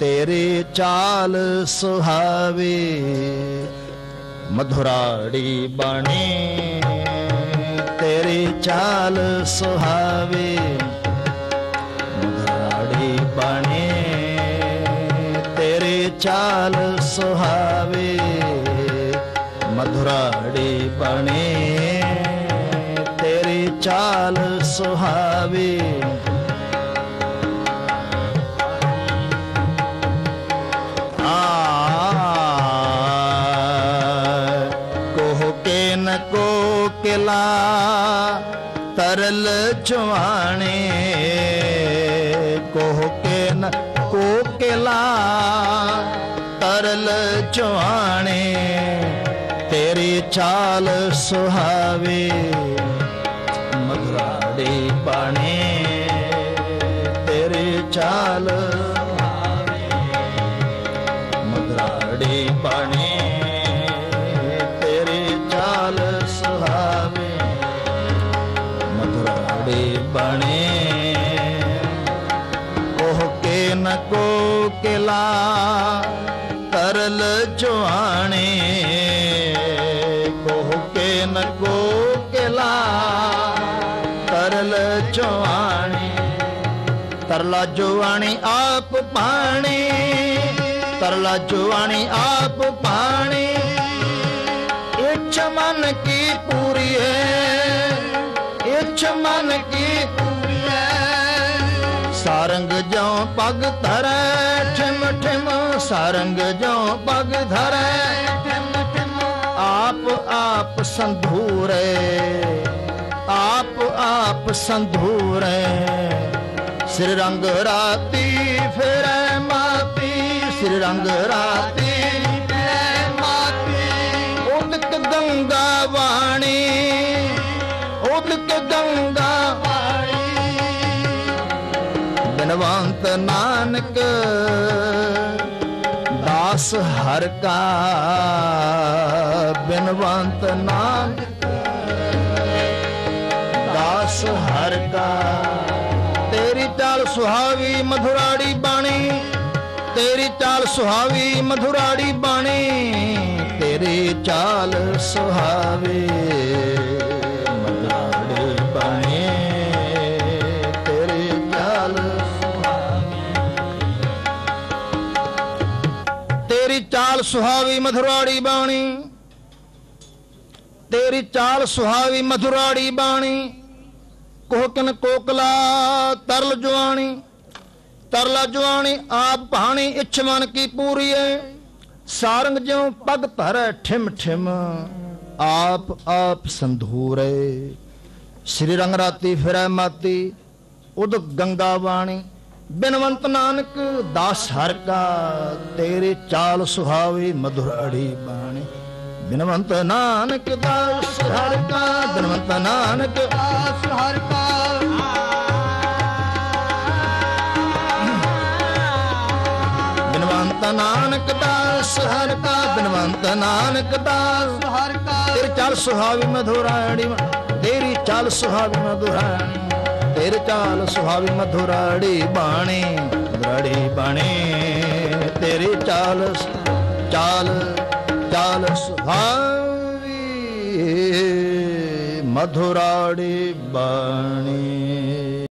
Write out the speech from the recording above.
ਤੇਰੇ ਚਾਲ ਸੁਹਾਵੇ, ਮਧੁਰਾੜੀ ਬਾਣੀ। ਤੇਰੇ ਚਾਲ ਸੁਹਾਵੇ, ਮਧੁਰਾੜੀ ਬਾਣੀ। ਤੇਰੇ ਚਾਲ ਸੁਹਾਵੇ, ਮਧੁਰਾੜੀ ਬਾਣੀ। ਤੇਰੇ ਚਾਲ ਸੁਹਾਵੇ। ਕਿਲਾ ਤਰਲ ਚਵਾਣੇ ਕੋਹ ਕੇ ਨ ਕੋ ਕਿਲਾ ਤਰਲ ਚਵਾਣੇ ਤੇਰੀ ਚਾਲ ਸੁਹਾਵੇ ਮਧੁਰਾੜੀ ਬਾਣੇ ਕੇ ਨ ਕੋ ਕਿਲਾ ਤਰਲ ਜਵਾਣੇ ਕੋਹ ਕੇ ਨ ਕੋ ਕਿਲਾ ਤਰਲ ਜਵਾਣੇ ਤਰਲਾ ਜਵਾਣੀ ਆਪ ਪਾਣੀ ਤਰਲਾ ਜਵਾਣੀ ਆਪ ਪਾਣੀ ਇੱਛ ਮਨ ਕੀ ਪੂਰੀ ਹੈ ਇੱਛ ਮਨ ਕੀ ਪੂਰੀ ਹੈ ਸਾਰੰਗ ਜਿਉ ਪਗ ਧਰੈ, ਠਿਮ ਠਿਮ ਸਾਰੰਗ ਜਿਉ ਪਗ ਧਰੈ। ਠਿਮ ਠਿਮ ਆਪ ਆਪ ਸੰਧੂਰੇ, ਆਪ ਆਪ ਸੰਧੂਰੇ। ਸਿਰ ਰੰਗ ਰਾਤੀ ਫਿਰੈ ਮਾਤੀ, ਸਿਰ ਰੰਗ ਰਾਤੀ ਫਿਰੈ ਮਾਤੀ। ਉਦਕ ਗੰਗਾ ਵਾਣੀ, ਉਦਕ ਗੰਗਾ ਬਿਨਵੰਤ ਨਾਨਕ, ਦਾਸ ਹਰ ਕਾ ਬਿਨਵੰਤ ਨਾਨਕ, ਦਾਸ ਹਰ ਕਾ। ਤੇਰੀ ਚਾਲ ਸੁਹਾਵੀ ਮਧੁਰਾੜੀ ਬਾਣੀ, ਤੇਰੀ ਚਾਲ ਸੁਹਾਵੀ ਮਧੁਰਾੜੀ ਬਾਣੀ, ਤੇਰੀ ਚਾਲ ਸੁਹਾਵੇ। ਚਾਲ ਸੁਹਾਵੀ ਮਧੁਰਾੜੀ ਬਾਣੀ। ਤੇਰੀ ਚਾਲ ਸੁਹਾਵੀ ਮਧੁਰਾੜੀ ਬਾਣੀ। ਕੋਕਨ ਕੋਕਲਾ, ਤਰਲ ਜਵਾਣੀ ਤਰਲਾ ਜਵਾਣੀ ਆਪ ਭਾਣੀ ਇੱਛ ਮਨ ਕੀ ਪੂਰੀ ਏ ਸਾਰੰਗ ਜਿਉ ਪਗ ਧਰੈ ਠਿਮ ਠਿਮ, ਆਪ ਆਪ ਸੰਧੂਰੇ। ਸ੍ਰੀ ਰੰਗ ਰਾਤੀ ਫਿਰੈ ਮਾਤੀ, ਉਦ ਗੰਗਾ ਬਾਣੀ। ਬਿਨਵੰਤ ਨਾਨਕ, ਦਾਸ ਹਰ ਕਾ, ਤੇਰੇ ਚਾਲ ਸੁਹਾਵੇ ਮਧੁਰ ਅੜੀ ਬਾਣੀ। ਬਿਨਵੰਤ ਨਾਨਕ, ਦਾਸ ਹਰ ਕਾ, ਬਿਨਵੰਤ ਨਾਨਕ, ਦਾਸ ਹਰ ਕਾ। ਬਿਨਵੰਤ ਨਾਨਕ, ਦਾਸ ਹਰ ਕਾ, ਬਿਨਵੰਤ ਨਾਨਕ, ਦਾਸ ਹਰ ਕਾ। ਤੇਰੀ ਚਾਲ ਸੁਹਾਵੀ ਮਧੁਰਾੜੀ ਤੇਰੀ ਚਾਲ ਸੁਹਾਵੀ ਮਧੁਰਾਣੀ ਤੇਰੀ ਚਾਲ ਸੁਹਾਵੀ ਮਧੁਰਾੜੀ ਬਾਣੀ ਮਧੁਰਾੜੀ ਬਾਣੀ ਤੇਰੀ ਚਾਲ ਚਾਲ ਚਾਲ ਸੁਹਾਵੀ ਮਧੁਰਾੜੀ ਬਾਣੀ।